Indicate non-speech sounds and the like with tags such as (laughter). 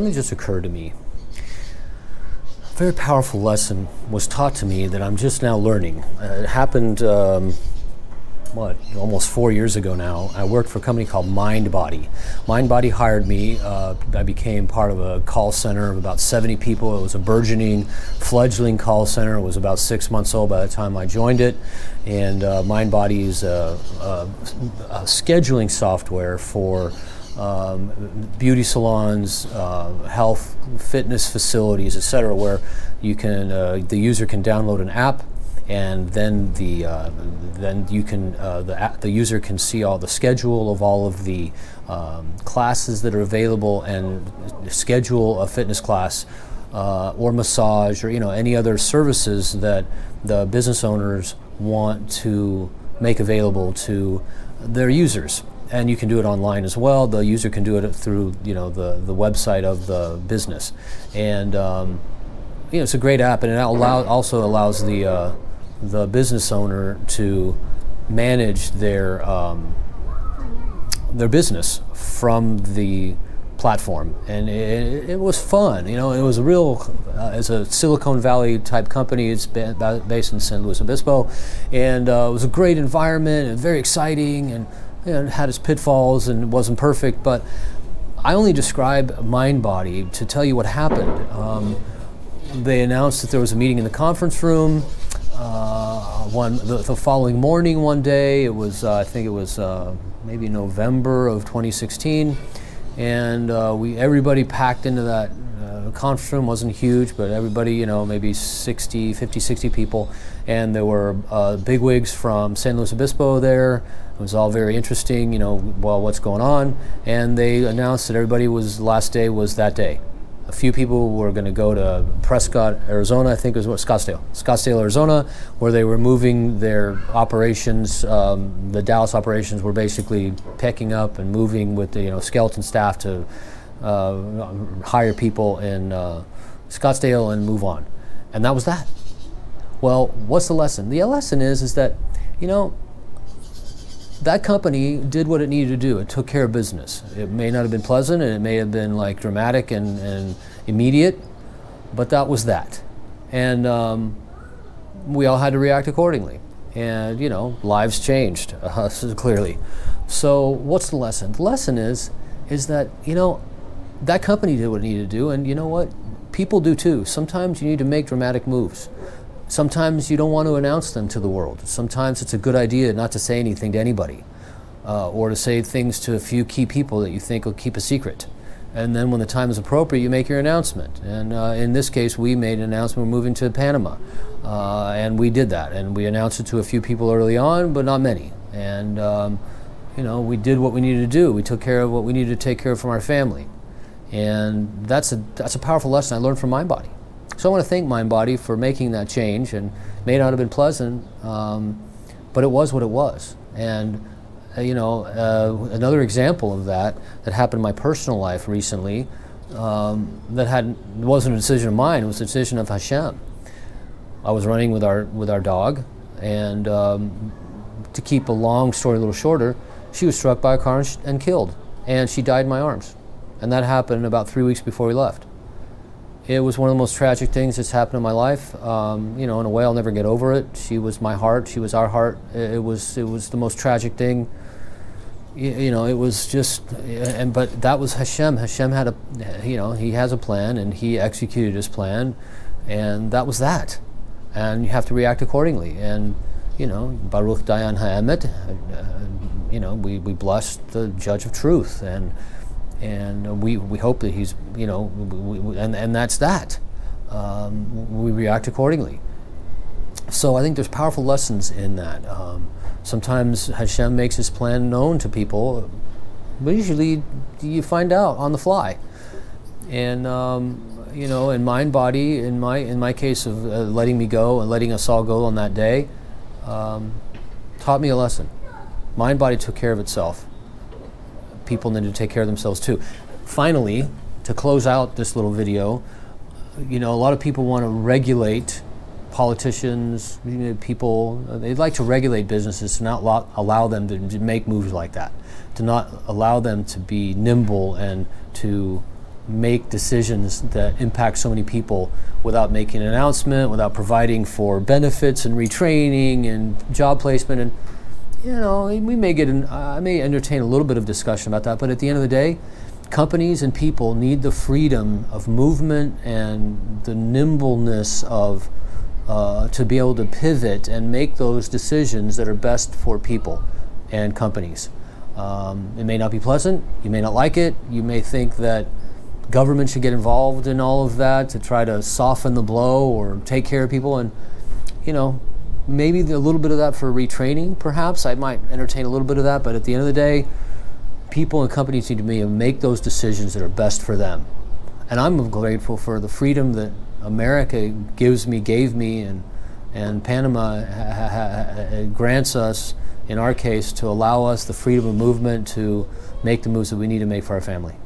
something just occurred to me. A very powerful lesson was taught to me that I'm just now learning. Uh, it happened. Um, what almost four years ago now. I worked for a company called MindBody. MindBody hired me. Uh, I became part of a call center of about 70 people. It was a burgeoning, fledgling call center. It was about six months old by the time I joined it. And uh, MindBody is a, a, a scheduling software for um, beauty salons, uh, health, fitness facilities, etc., where you can uh, the user can download an app and then the uh, then you can uh, the the user can see all the schedule of all of the um, classes that are available and schedule a fitness class uh, or massage or you know any other services that the business owners want to make available to their users and you can do it online as well. The user can do it through you know the the website of the business, and um, you know it's a great app, and it allow, also allows the uh, the business owner to manage their um, their business from the platform, and it, it, was fun. You know, it was a real uh, as a Silicon Valley type company. It's based in San Luis Obispo, and uh, it was a great environment and very exciting, and you know, had its pitfalls and wasn't perfect. But I only describe MindBody to tell you what happened. Um, they announced that there was a meeting in the conference room uh, one the, the, following morning one day it was uh, I think it was uh, maybe November of 2016 and uh, we everybody packed into that uh, conference room wasn't huge but everybody you know maybe 60 50 60 people. And there were uh, bigwigs from San Luis Obispo there. It was all very interesting you know well what's going on. And they announced that everybody was last day was that day. A few people were going to go to Prescott, Arizona, I think it was what, Scottsdale, Scottsdale, Arizona, where they were moving their operations. Um, the Dallas operations were basically picking up and moving with the you know skeleton staff to hire people in uh, Scottsdale and move on, and that was that. Well, what's the lesson? The lesson is is that you know that company did what it needed to do. It took care of business. It may not have been pleasant and it may have been like dramatic and, and immediate, but that was that. And um, we all had to react accordingly. And, you know, lives changed, uh, (laughs) clearly. So what's the lesson? The lesson is, is that, you know, that company did what it needed to do, and you know what? People do too. Sometimes you need to make dramatic moves. Sometimes you don't want to announce them to the world. Sometimes it's a good idea not to say anything to anybody uh, or to say things to a few key people that you think will keep a secret. And then when the time is appropriate, you make your announcement. And uh, in this case, we made an announcement we're moving to Panama. Uh, and we did that. And we announced it to a few people early on, but not many. And, um, you know, we did what we needed to do. We took care of what we needed to take care of from our family. And that's a, that's a powerful lesson I learned from MindBody. So I want to thank MindBody for making that change, and may not have been pleasant, um, but it was what it was. And uh, you know, uh, another example of that that happened in my personal life recently, um, that had wasn't a decision of mine; it was a decision of Hashem. I was running with our with our dog, and um, to keep a long story a little shorter, she was struck by a car and, and killed, and she died in my arms, and that happened about three weeks before we left. It was one of the most tragic things that's happened in my life. Um, you know, in a way, I'll never get over it. She was my heart. She was our heart. It was it was the most tragic thing. You, you know, it was just, and but that was Hashem. Hashem had a, you know, he has a plan, and he executed his plan, and that was that. And you have to react accordingly. And you know, Baruch Dayan Ha'emet, uh, you know, we, we bless the judge of truth, and and we, we hope that he's, you know, we, we, and, and that's that. Um, we react accordingly. So I think there's powerful lessons in that. Um, sometimes Hashem makes his plan known to people, but usually you find out on the fly. And um, you know, in MindBody, in my in my case of uh, letting me go and letting us all go on that day, um, taught me a lesson. MindBody took care of itself people need to take care of themselves too. Finally, to close out this little video, you know, a lot of people want to regulate politicians, you know, people, they'd like to regulate businesses to not allow, allow them to make moves like that, to not allow them to be nimble and to make decisions that impact so many people without making an announcement, without providing for benefits and retraining and job placement. And, you know, we may get, an, I may entertain a little bit of discussion about that, but at the end of the day, companies and people need the freedom of movement and the nimbleness of uh, to be able to pivot and make those decisions that are best for people and companies. Um, it may not be pleasant. You may not like it. You may think that government should get involved in all of that to try to soften the blow or take care of people. And, you know, maybe a little bit of that for retraining, perhaps. I might entertain a little bit of that. But at the end of the day, people and companies need to make those decisions that are best for them. And I'm grateful for the freedom that America gives me, gave me, and, and Panama grants us, in our case, to allow us the freedom of movement to make the moves that we need to make for our family.